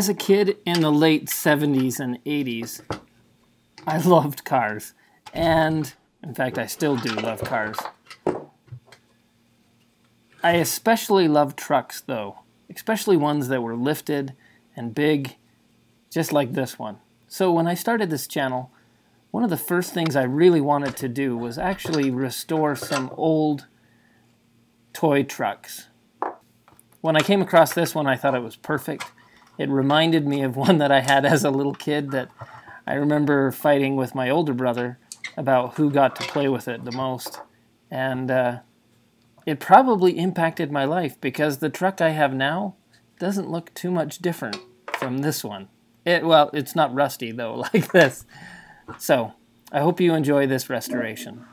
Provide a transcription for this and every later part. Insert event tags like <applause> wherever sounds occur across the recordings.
As a kid in the late 70s and 80s, I <laughs> loved cars. And in fact, I still do love cars. I especially love trucks, though, especially ones that were lifted and big, just like this one. So when I started this channel, one of the first things I really wanted to do was actually restore some old toy trucks. When I came across this one, I thought it was perfect. It reminded me of <laughs> one that I had as a little kid that I remember fighting with my older brother about who got to play with it the most. And uh, it probably impacted my life because the truck I have now doesn't look too much different from this one. It, well, it's not rusty though, <laughs> like this. So, I hope you enjoy this restoration.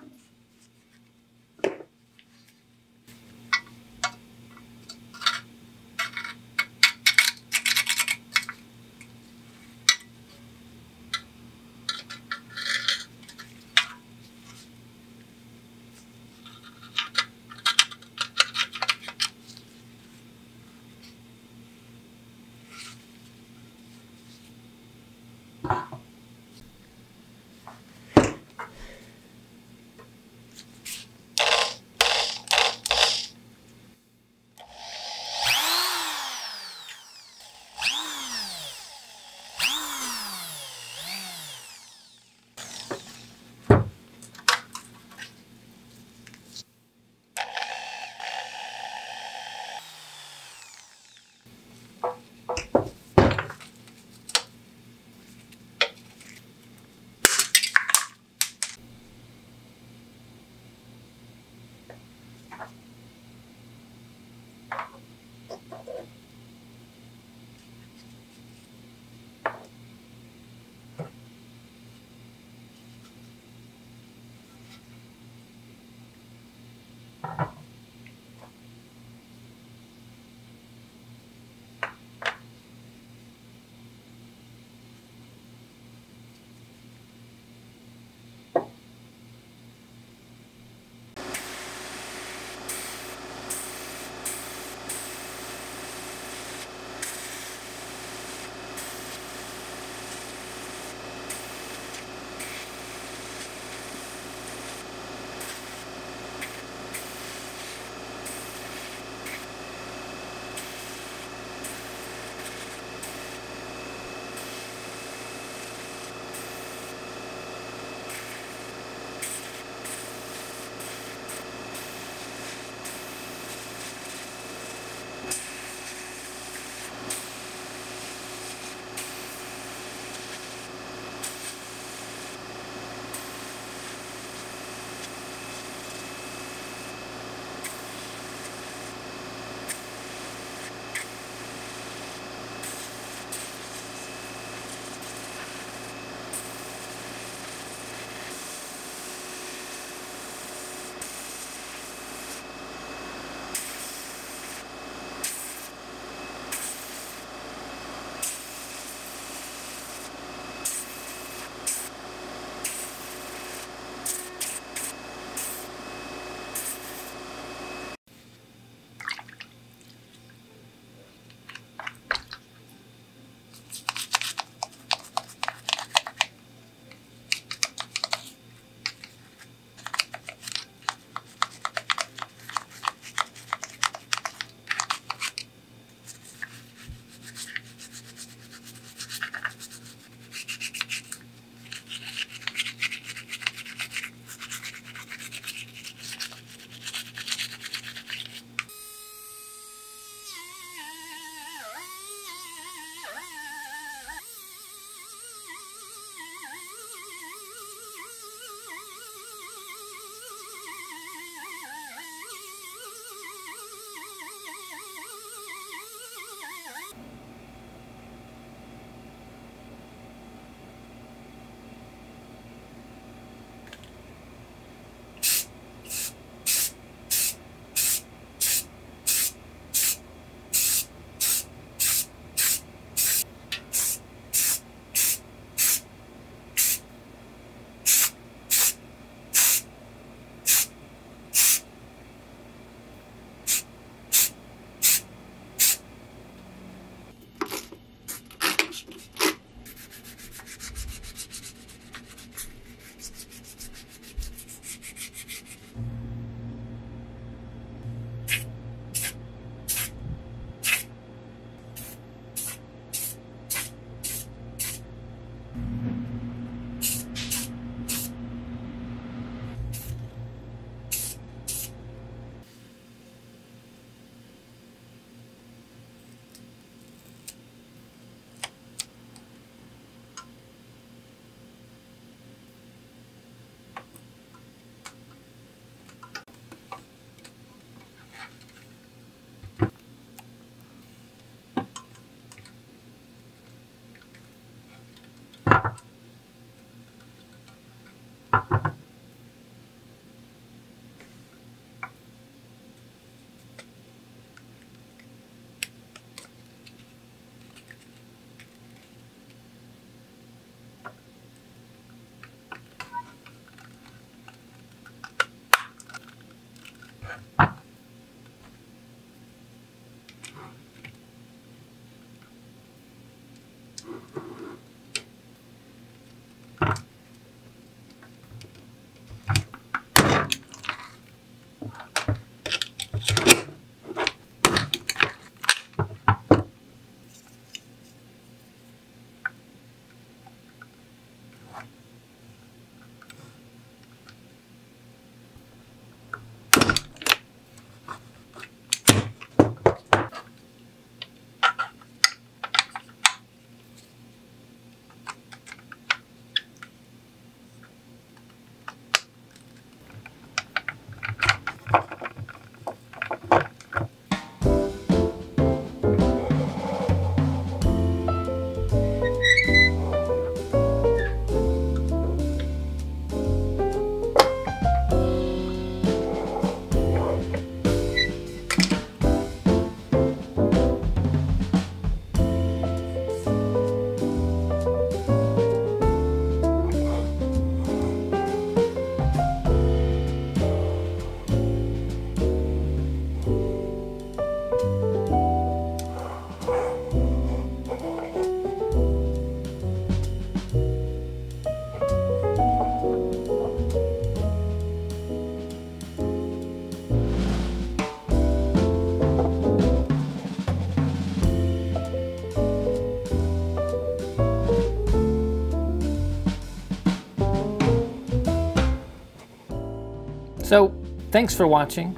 So, thanks for watching.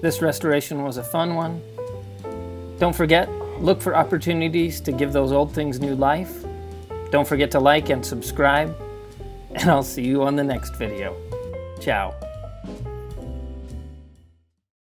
This restoration was a fun one. Don't forget, look for opportunities to give those old things new life. Don't forget to like and subscribe, and I'll see you on the next video. Ciao.